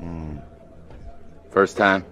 Mm. First time?